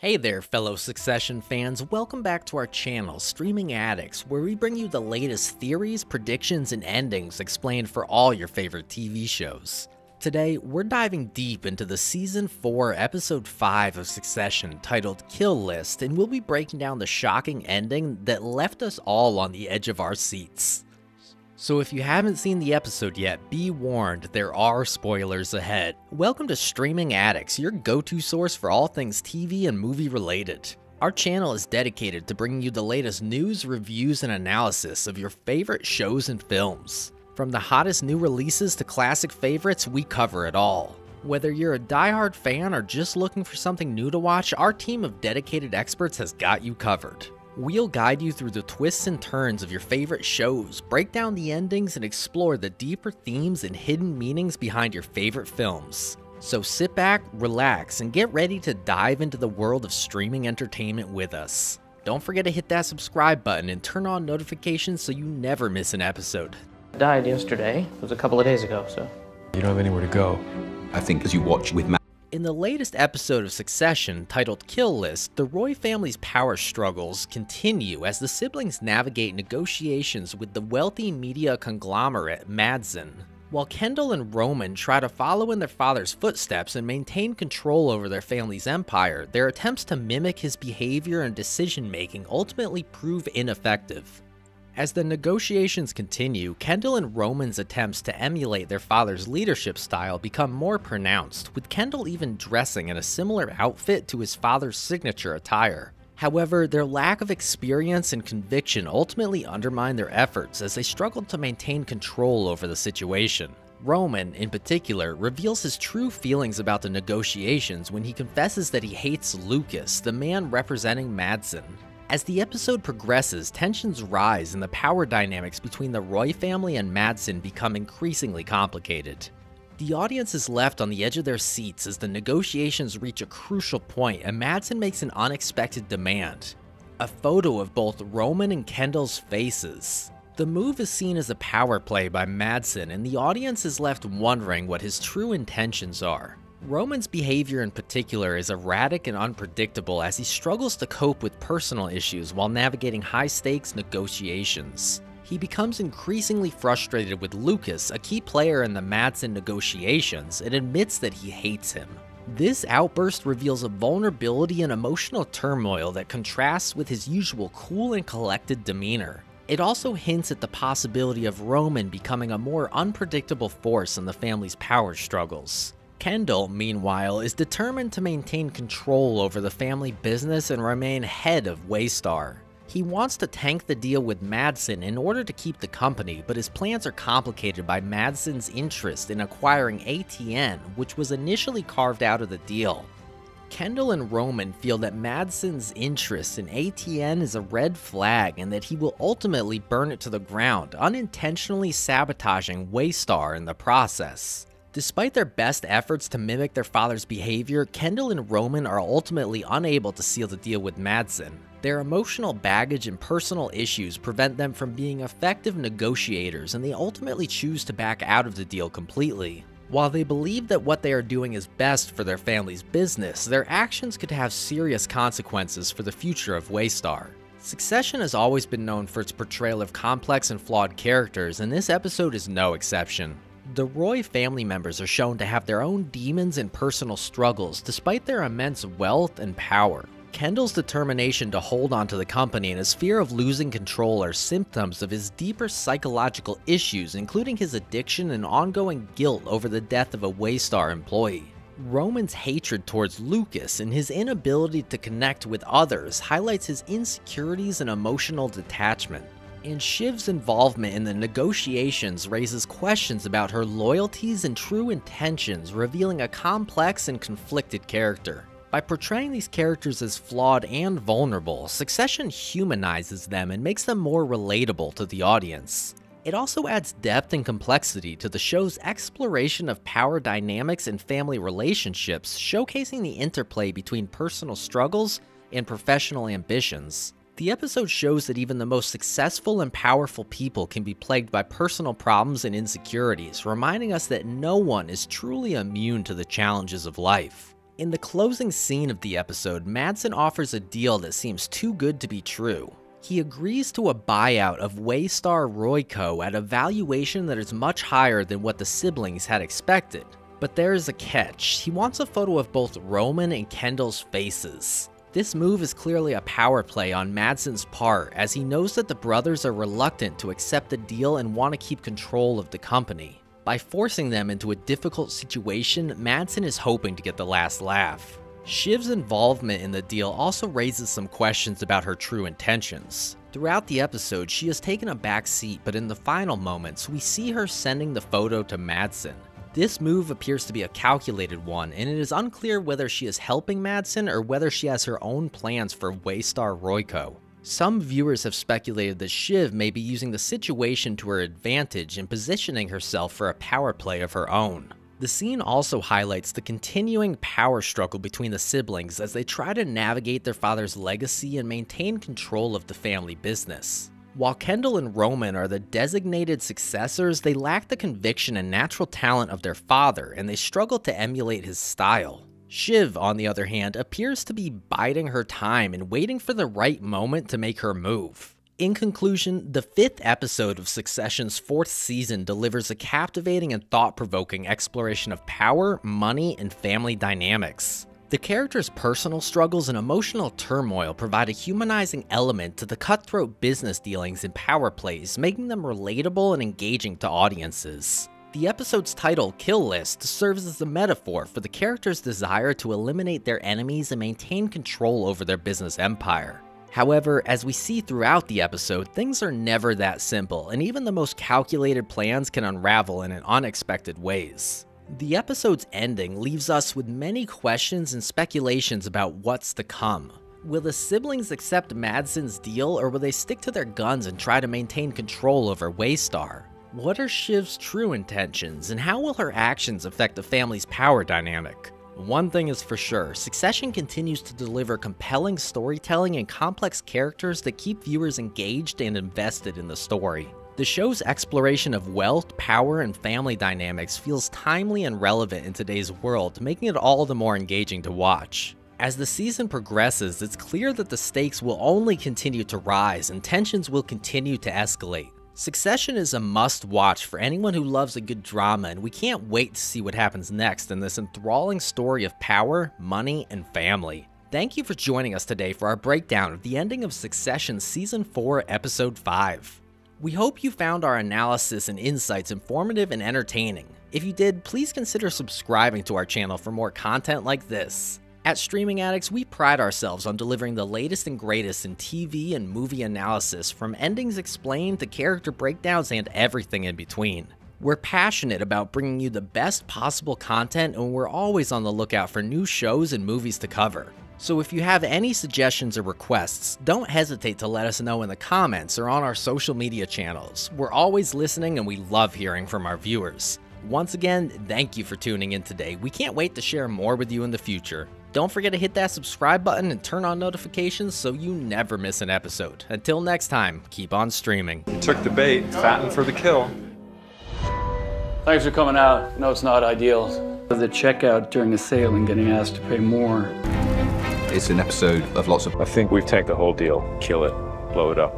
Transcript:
Hey there, fellow Succession fans. Welcome back to our channel, Streaming Addicts, where we bring you the latest theories, predictions, and endings explained for all your favorite TV shows. Today, we're diving deep into the Season 4, Episode 5 of Succession, titled Kill List, and we'll be breaking down the shocking ending that left us all on the edge of our seats. So if you haven't seen the episode yet, be warned, there are spoilers ahead. Welcome to Streaming Addicts, your go-to source for all things TV and movie related. Our channel is dedicated to bringing you the latest news, reviews, and analysis of your favorite shows and films. From the hottest new releases to classic favorites, we cover it all. Whether you're a die-hard fan or just looking for something new to watch, our team of dedicated experts has got you covered. We'll guide you through the twists and turns of your favorite shows, break down the endings, and explore the deeper themes and hidden meanings behind your favorite films. So sit back, relax, and get ready to dive into the world of streaming entertainment with us. Don't forget to hit that subscribe button and turn on notifications so you never miss an episode. Died yesterday. It was a couple of days ago, so. You don't have anywhere to go. I think as you watch with Matt. In the latest episode of Succession, titled Kill List, the Roy family's power struggles continue as the siblings navigate negotiations with the wealthy media conglomerate Matsson. While Kendall and Roman try to follow in their father's footsteps and maintain control over their family's empire, their attempts to mimic his behavior and decision making ultimately prove ineffective. As the negotiations continue, Kendall and Roman's attempts to emulate their father's leadership style become more pronounced, with Kendall even dressing in a similar outfit to his father's signature attire. However, their lack of experience and conviction ultimately undermined their efforts as they struggled to maintain control over the situation. Roman, in particular, reveals his true feelings about the negotiations when he confesses that he hates Lukas, the man representing Matsson. As the episode progresses, tensions rise and the power dynamics between the Roy family and Matsson become increasingly complicated. The audience is left on the edge of their seats as the negotiations reach a crucial point and Matsson makes an unexpected demand. A photo of both Roman and Kendall's faces. The move is seen as a power play by Matsson and the audience is left wondering what his true intentions are. Roman's behavior in particular is erratic and unpredictable as he struggles to cope with personal issues while navigating high stakes negotiations. He becomes increasingly frustrated with Lukas, a key player in the Matsson negotiations, and admits that he hates him. This outburst reveals a vulnerability and emotional turmoil that contrasts with his usual cool and collected demeanor. It also hints at the possibility of Roman becoming a more unpredictable force in the family's power struggles. Kendall, meanwhile, is determined to maintain control over the family business and remain head of Waystar. He wants to tank the deal with Matsson in order to keep the company, but his plans are complicated by Matsson's interest in acquiring ATN, which was initially carved out of the deal. Kendall and Roman feel that Matsson's interest in ATN is a red flag and that he will ultimately burn it to the ground, unintentionally sabotaging Waystar in the process. Despite their best efforts to mimic their father's behavior, Kendall and Roman are ultimately unable to seal the deal with Matsson. Their emotional baggage and personal issues prevent them from being effective negotiators, and they ultimately choose to back out of the deal completely. While they believe that what they are doing is best for their family's business, their actions could have serious consequences for the future of Waystar. Succession has always been known for its portrayal of complex and flawed characters, and this episode is no exception. The Roy family members are shown to have their own demons and personal struggles despite their immense wealth and power. Kendall's determination to hold on to the company and his fear of losing control are symptoms of his deeper psychological issues, including his addiction and ongoing guilt over the death of a Waystar employee. Roman's hatred towards Lukas and his inability to connect with others highlights his insecurities and emotional detachment and Shiv's involvement in the negotiations raises questions about her loyalties and true intentions, revealing a complex and conflicted character. By portraying these characters as flawed and vulnerable, Succession humanizes them and makes them more relatable to the audience. It also adds depth and complexity to the show's exploration of power dynamics and family relationships, showcasing the interplay between personal struggles and professional ambitions. The episode shows that even the most successful and powerful people can be plagued by personal problems and insecurities, reminding us that no one is truly immune to the challenges of life. In the closing scene of the episode, Matsson offers a deal that seems too good to be true. He agrees to a buyout of Waystar Royco at a valuation that is much higher than what the siblings had expected. But there is a catch. He wants a photo of both Roman and Kendall's faces. This move is clearly a power play on Matsson's part, as he knows that the brothers are reluctant to accept the deal and want to keep control of the company. By forcing them into a difficult situation, Matsson is hoping to get the last laugh. Shiv's involvement in the deal also raises some questions about her true intentions. Throughout the episode, she has taken a back seat, but in the final moments, we see her sending the photo to Matsson. This move appears to be a calculated one, and it is unclear whether she is helping Matsson or whether she has her own plans for Waystar Royco. Some viewers have speculated that Shiv may be using the situation to her advantage and positioning herself for a power play of her own. The scene also highlights the continuing power struggle between the siblings as they try to navigate their father's legacy and maintain control of the family business. While Kendall and Roman are the designated successors, they lack the conviction and natural talent of their father, and they struggle to emulate his style. Shiv, on the other hand, appears to be biding her time and waiting for the right moment to make her move. In conclusion, the fifth episode of Succession's fourth season delivers a captivating and thought provoking exploration of power, money, and family dynamics. The characters' personal struggles and emotional turmoil provide a humanizing element to the cutthroat business dealings and power plays, making them relatable and engaging to audiences. The episode's title, Kill List, serves as a metaphor for the characters' desire to eliminate their enemies and maintain control over their business empire. However, as we see throughout the episode, things are never that simple, and even the most calculated plans can unravel in unexpected ways. The episode's ending leaves us with many questions and speculations about what's to come. Will the siblings accept Matsson's deal or will they stick to their guns and try to maintain control over Waystar? What are Shiv's true intentions and how will her actions affect the family's power dynamic? One thing is for sure, Succession continues to deliver compelling storytelling and complex characters that keep viewers engaged and invested in the story. The show's exploration of wealth, power, and family dynamics feels timely and relevant in today's world, making it all the more engaging to watch. As the season progresses, it's clear that the stakes will only continue to rise and tensions will continue to escalate. Succession is a must watch for anyone who loves a good drama, and we can't wait to see what happens next in this enthralling story of power, money, and family. Thank you for joining us today for our breakdown of the ending of Succession Season 4, Episode 5. We hope you found our analysis and insights informative and entertaining. If you did, please consider subscribing to our channel for more content like this. At Streaming Addicts, we pride ourselves on delivering the latest and greatest in TV and movie analysis, from endings explained to character breakdowns and everything in between. We're passionate about bringing you the best possible content, and we're always on the lookout for new shows and movies to cover. So if you have any suggestions or requests, don't hesitate to let us know in the comments or on our social media channels. We're always listening and we love hearing from our viewers. Once again, thank you for tuning in today. We can't wait to share more with you in the future. Don't forget to hit that subscribe button and turn on notifications so you never miss an episode. Until next time, keep on streaming. You took the bait, fattened for the kill. Thanks for coming out. No, it's not ideal. The checkout during a sale and getting asked to pay more. It's an episode of lots of I think we've tanked the whole deal. Kill it. Blow it up.